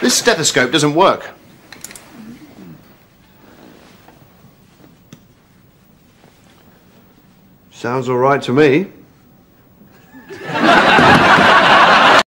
This stethoscope doesn't work. Sounds all right to me.